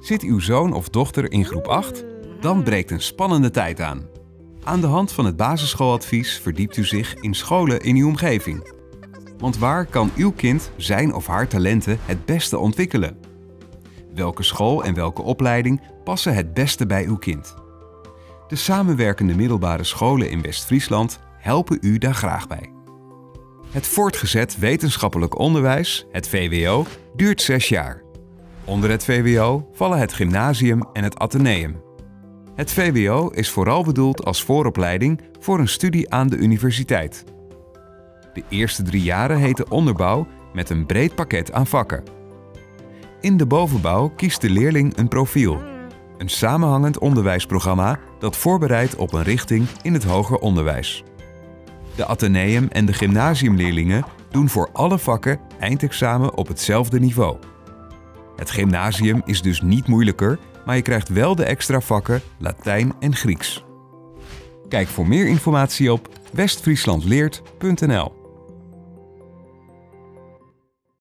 Zit uw zoon of dochter in groep 8? Dan breekt een spannende tijd aan. Aan de hand van het basisschooladvies verdiept u zich in scholen in uw omgeving. Want waar kan uw kind zijn of haar talenten het beste ontwikkelen? Welke school en welke opleiding passen het beste bij uw kind? De samenwerkende middelbare scholen in West-Friesland helpen u daar graag bij. Het voortgezet wetenschappelijk onderwijs, het VWO, duurt zes jaar. Onder het VWO vallen het gymnasium en het ateneum. Het VWO is vooral bedoeld als vooropleiding voor een studie aan de universiteit. De eerste drie jaren heten onderbouw met een breed pakket aan vakken. In de bovenbouw kiest de leerling een profiel. Een samenhangend onderwijsprogramma dat voorbereidt op een richting in het hoger onderwijs. De ateneum- en de gymnasiumleerlingen doen voor alle vakken eindexamen op hetzelfde niveau. Het gymnasium is dus niet moeilijker, maar je krijgt wel de extra vakken Latijn en Grieks. Kijk voor meer informatie op westfrieslandleert.nl